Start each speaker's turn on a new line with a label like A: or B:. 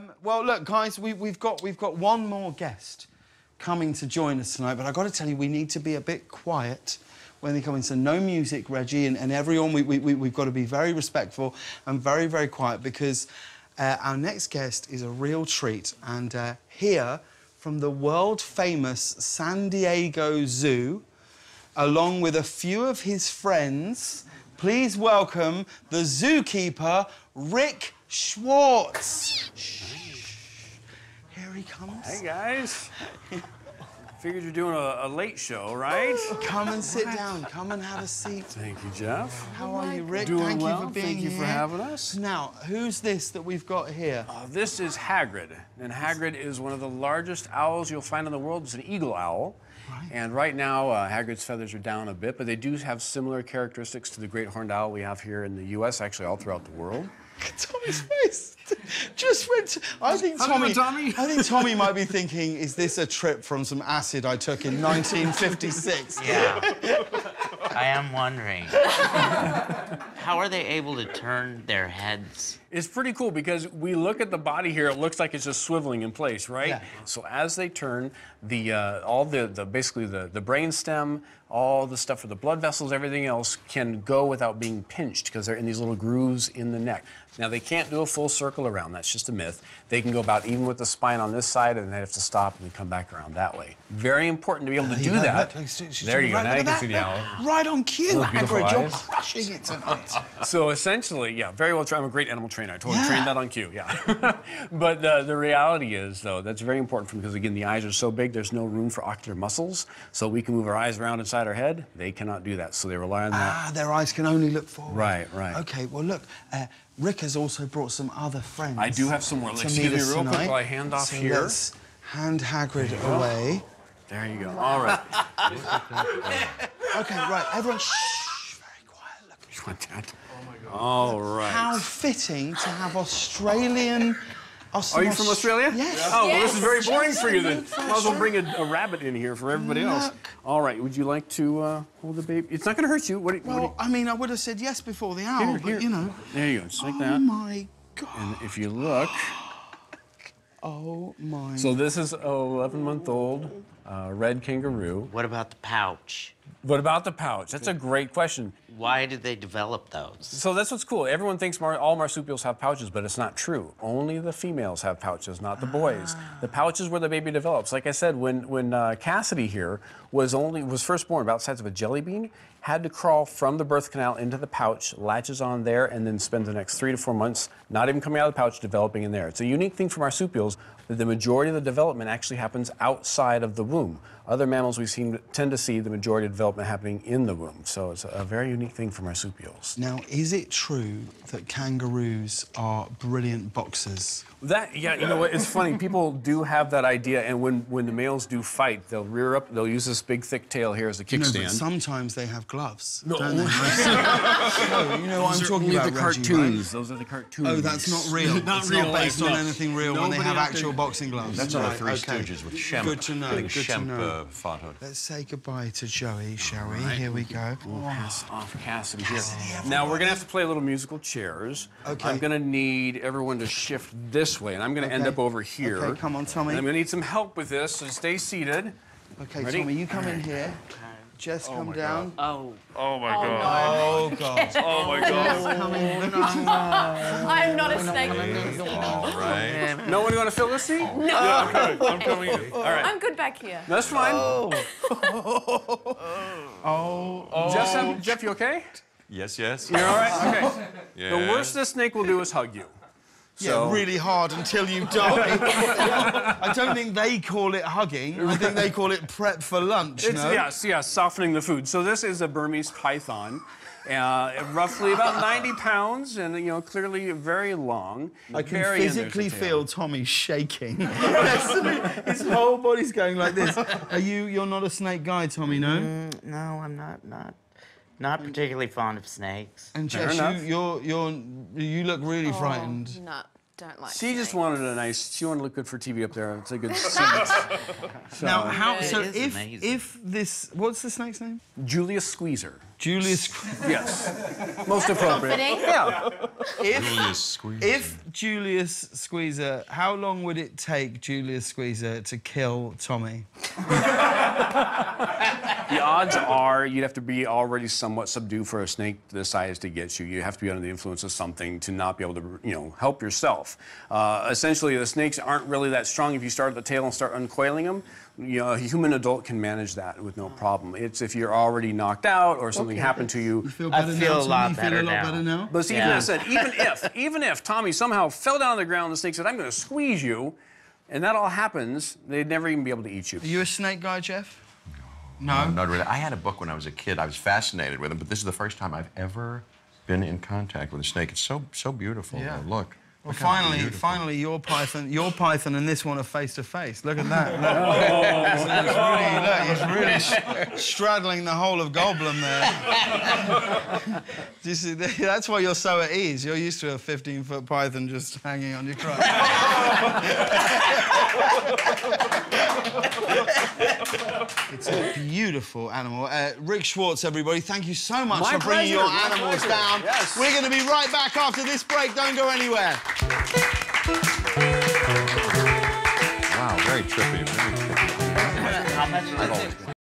A: Um, well, look, guys, we, we've got we've got one more guest coming to join us tonight, but I've got to tell you, we need to be a bit quiet when they come in. So no music, Reggie, and, and everyone. We, we, we, we've got to be very respectful and very very quiet because uh, our next guest is a real treat, and uh, here from the world famous San Diego Zoo, along with a few of his friends. Please welcome the zookeeper, Rick Schwartz. Here he comes.
B: Hey guys. Figured you're doing a, a late show, right?
A: Come and sit down. Come and have a seat.
B: Thank you, Jeff.
A: How are you, Rick?
B: Doing
A: Thank
B: well.
A: you for being
B: Thank you
A: here.
B: for having us.
A: Now, who's this that we've got here?
B: Uh, this is Hagrid, and Hagrid is one of the largest owls you'll find in the world. It's an eagle owl. And right now, uh, Hagrid's feathers are down a bit, but they do have similar characteristics to the great horned owl we have here in the U.S., actually all throughout the world.
A: Tommy's face just went. To, I think Tommy.
B: going, Tommy?
A: I think Tommy might be thinking, "Is this a trip from some acid I took in 1956?"
C: Yeah. I am wondering. How are they able to turn their heads?
B: It's pretty cool because we look at the body here, it looks like it's just swiveling in place, right?
A: Yeah.
B: So as they turn, the uh, all the, the basically the, the brain stem, all the stuff for the blood vessels, everything else can go without being pinched because they're in these little grooves in the neck. Now they can't do a full circle around, that's just a myth. They can go about even with the spine on this side and they have to stop and then come back around that way. Very important to be able to do
A: you
B: that.
A: she's- she's
B: there you go,
A: right-
B: now
A: look
B: you
A: at
B: can
A: that,
B: see the
A: look.
B: owl.
A: Right on cue, Hagrid. You're crushing it tonight.
B: So essentially, yeah, very well trained. I'm a great animal trainer. I totally
A: Yeah.
B: trained that on cue, yeah. but uh, the reality is, though, that's very important for me because, again, the eyes are so big, there's no room for ocular muscles. So we can move our eyes around inside our head. They cannot do that. So they rely on that.
A: Ah, their eyes can only look forward.
B: Right, right.
A: Okay, well, look, uh, Rick has also brought some other friends.
B: I do have some more. Excuse me real quick
A: tonight.
B: while I hand off
A: so
B: here.
A: Let's hand Hagrid away.
B: There you go. All right.
A: Okay, right, everyone, shh, quiet. Look.
B: You want that? All right.
A: How fitting to have Australian. Aus-
B: Are you from Australia?
A: Yes.
B: Oh, well, this is very boring for you then.
A: Yes.
B: Might as well bring a, a rabbit in here for everybody else. All right. Would you like to uh, hold the baby? It's not going to hurt you. What? Do you, what do
A: Well, I mean, I would have said yes before the owl,
B: Here,
A: but
B: here.
A: you know.
B: There you go. Just like
A: oh
B: that.
A: Oh, my god.
B: And if you look,
A: Oh my.
B: so this is a 11 month old uh, red kangaroo.
C: What about the pouch?
B: What about the pouch? That's a great question.
C: Why did they develop those?
B: So that's what's cool. Everyone thinks mar- all marsupials have pouches, but it's not true. Only the females have pouches, not the boys. The pouch is where the baby develops. Like I said, when when uh, Cassidy here was only was first born about the size of a jelly bean, had to crawl from the birth canal into the pouch, latches on there, and then spend the next three to four months not even coming out of the pouch, developing in there. It's a unique thing for marsupials that the majority of the development actually happens outside of the womb. Other mammals we seem tend to see the majority of development happening in the womb. So it's a very unique thing for marsupials.
A: Now, is it true that kangaroos are brilliant boxers?
B: That yeah, you know what? It's funny. People do have that idea, and when when the males do fight, they'll rear up. They'll use this big thick tail here as a
A: No, but
B: kickstand.
A: sometimes they have gloves.
B: No.
A: don't they? no, you know what I'm talking about.
B: the
A: Reggie,
B: cartoons. Those are the cartoons.
A: Right? Oh, that's not real.
B: not
A: it's
B: real
A: not based on
B: no.
A: anything real when they
B: Nobody
A: have
B: out there-
A: actual boxing gloves.
D: That's on the
A: Right,
D: Three
A: okay.
D: Stooges with Shemp.
A: Good to know.
D: I think
A: Good to
D: Shemp
A: know.
D: uh, fought on.
A: Let's say goodbye to Joey, shall we?
B: right.
A: Here we go.
B: We'll pass off Cassidy here.
A: Cassidy,
B: Now we're gonna have to play a little musical chairs.
A: Okay.
B: I'm gonna need everyone to shift this way, and I'm gonna end up over here.
A: Okay, come on, Tommy.
B: And I'm gonna need some help with this, so stay seated.
A: Okay,
B: Ready?
A: Tommy, you come in here. Jess, oh come
B: my
A: down.
C: Oh,
B: Oh my god.
A: Oh, God.
B: Oh my god.
A: Oh come in. Look.
E: I'm not a snake.
D: All right.
B: No one gonna fill this seat? Oh.
E: No.
B: Yeah, I'm coming. I'm coming in. All right.
E: I'm good back here.
B: That's fine.
A: Oh, oh.
B: Jeff, Sam- Jeff, you okay?
D: Yes, yes.
B: You're all right? Okay.
D: Yeah.
B: The worst this snake will do is hug you.
A: Yeah, really hard until you die. I don't think they call it hugging. I think they call it prep for lunch.
B: It's,
A: no?
B: Yes, yes, softening the food. So this is a Burmese python. Uh, roughly about 90 pounds and you know clearly very long.
A: I can
B: Very-
A: physically feel Tommy shaking. His whole body's going like this. Are you? You're not a snake guy, Tommy, no?
C: Mm, no, I'm not not not particularly fond of snakes.
A: And
B: Fair
A: Jess,
B: enough.
A: you, you're, you're, you look really
E: Oh,
A: frightened.
E: Nah. don't like
B: She just wanted a nice. She wanted to look good for TV up there. It's a good scene.
A: Now, how?
C: It
A: So
C: is
A: if
C: amazing.
A: if this, what's the snake's name?
B: Julius Squeezer.
A: Julius.
B: Yes. Most appropriate.
E: Comforting.
B: Yeah.
A: if
D: Julius Squeeze.
A: if Julius Squeezer, how long would it take Julius Squeezer to kill Tommy?
B: The odds are you'd have to be already somewhat subdued for a snake this size to get you. You have to be under the influence of something to not be able to, you know, help yourself. Uh, essentially, the snakes aren't really that strong. If you start at the tail and start uncoiling them, you know, a human adult can manage that with no problem. It's if you're already knocked out or something happened to you.
A: Feel
C: I feel
A: now,
C: a lot better
A: feel a lot
C: now.
A: better now.
B: But see,
C: Yeah.
B: even I said, even if, even if Tommy somehow fell down on the ground, and the snake said, "I'm going to squeeze you," and that all happens, they'd never even be able to eat you.
A: Are you a snake guy, Jeff? No.
D: Not really. I had a book when I was a kid. I was fascinated with them, but this is the first time I've ever been in contact with a snake. It's so so beautiful.
A: Yeah.
D: Look.
A: Well, finally, finally, your python, your python, and this one are face to face. Look at that. Look, oh. he's really, look, he's really straddling the whole of Goldblum there. Do you see? That's why you're so at ease. You're used to a 15-foot python just hanging on your crotch. It's a beautiful animal. Uh, Rick Schwartz, everybody, thank you so much
B: My
A: for bringing
B: pleasure,
A: your
B: my
A: animals
B: pleasure.
A: down.
B: Yes.
A: We're going to be right back after this break. Don't go anywhere.
D: Wow, very trippy. Very trippy.
C: How much?